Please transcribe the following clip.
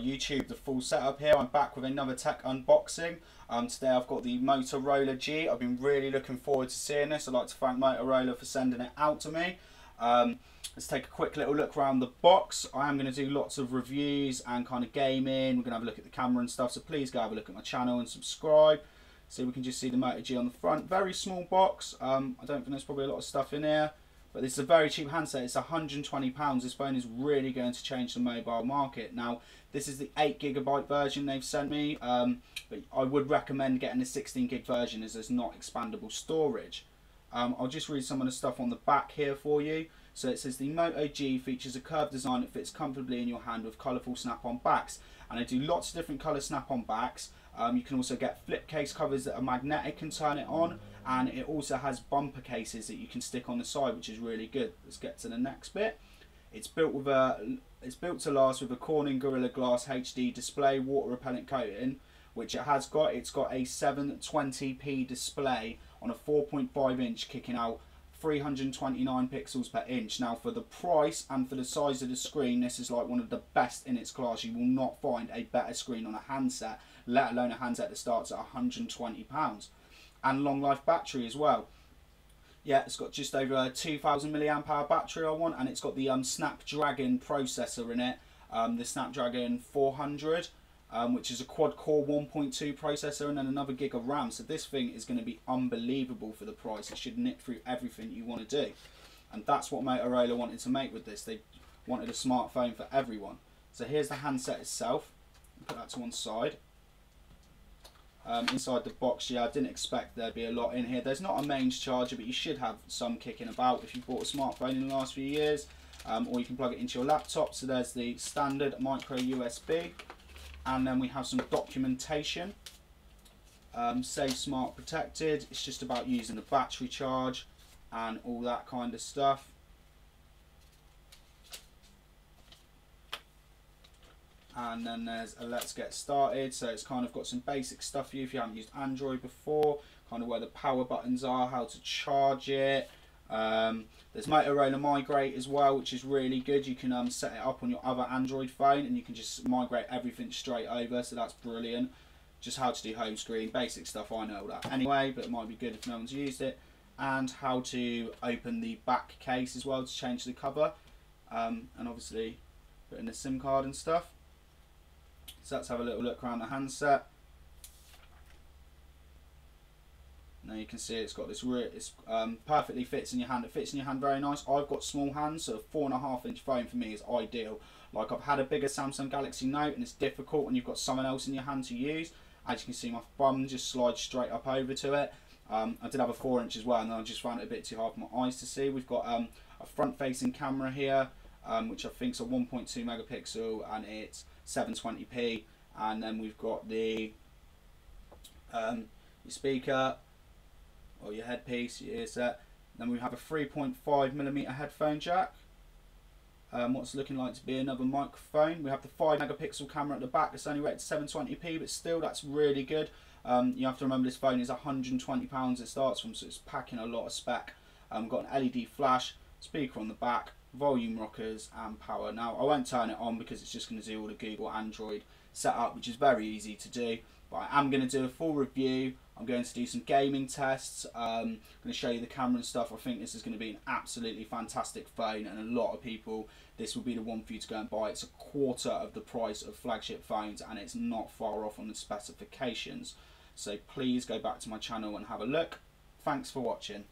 YouTube, the full setup here. I'm back with another tech unboxing. Um, today I've got the Motorola G. I've been really looking forward to seeing this. I'd like to thank Motorola for sending it out to me. Um, let's take a quick little look around the box. I am going to do lots of reviews and kind of gaming. We're going to have a look at the camera and stuff, so please go have a look at my channel and subscribe. So we can just see the Moto G on the front. Very small box. Um, I don't think there's probably a lot of stuff in here. But this is a very cheap handset. It's £120. This phone is really going to change the mobile market. Now, this is the 8 gigabyte version they've sent me. Um, but I would recommend getting the 16 gig version as there's not expandable storage. Um, I'll just read some of the stuff on the back here for you. So it says the Moto G features a curved design that fits comfortably in your hand with colourful snap-on backs. And they do lots of different colour snap-on backs. Um, you can also get flip case covers that are magnetic and turn it on and it also has bumper cases that you can stick on the side which is really good. Let's get to the next bit. It's built with a it's built to last with a Corning Gorilla Glass HD display water repellent coating which it has got. It's got a 720p display on a 4.5 inch kicking out 329 pixels per inch. Now for the price and for the size of the screen, this is like one of the best in its class. You will not find a better screen on a handset, let alone a handset that starts at 120 pounds. And long life battery as well. Yeah, it's got just over a 2000 milliamp hour battery I want, and it's got the um, Snapdragon processor in it, um, the Snapdragon 400 um, which is a quad core 1.2 processor and then another gig of RAM. So this thing is going to be unbelievable for the price. It should nip through everything you want to do. And that's what Motorola wanted to make with this. They wanted a smartphone for everyone. So here's the handset itself. Put that to one side. Um, inside the box, yeah, I didn't expect there'd be a lot in here. There's not a mains charger, but you should have some kicking about if you bought a smartphone in the last few years. Um, or you can plug it into your laptop. So there's the standard micro USB and then we have some documentation um, safe smart protected it's just about using the battery charge and all that kind of stuff and then there's a let's get started so it's kind of got some basic stuff for you if you haven't used Android before kind of where the power buttons are how to charge it um, there's Motorola Migrate as well, which is really good. You can um, set it up on your other Android phone and you can just migrate everything straight over, so that's brilliant. Just how to do home screen, basic stuff, I know that anyway, but it might be good if no one's used it. And how to open the back case as well to change the cover. Um, and obviously putting the SIM card and stuff. So let's have a little look around the handset. Now you can see it's got this, it's um, perfectly fits in your hand. It fits in your hand very nice. I've got small hands, so a four and a half inch phone for me is ideal. Like I've had a bigger Samsung Galaxy Note and it's difficult when you've got someone else in your hand to use. As you can see, my thumb just slides straight up over to it. Um, I did have a four inch as well, and I just found it a bit too hard for my eyes to see. We've got um, a front facing camera here, um, which I think is a 1.2 megapixel and it's 720p. And then we've got the um, speaker or your headpiece, your earset. Then we have a 3.5 millimeter headphone jack. Um, what's looking like to be another microphone. We have the 5 megapixel camera at the back. It's only rated 720p, but still that's really good. Um, you have to remember this phone is 120 pounds it starts from, so it's packing a lot of spec. Um, got an LED flash, speaker on the back, volume rockers, and power. Now I won't turn it on because it's just going to do all the Google Android setup, which is very easy to do. But I am going to do a full review I'm going to do some gaming tests. Um, I'm going to show you the camera and stuff. I think this is going to be an absolutely fantastic phone and a lot of people, this will be the one for you to go and buy. It's a quarter of the price of flagship phones and it's not far off on the specifications. So please go back to my channel and have a look. Thanks for watching.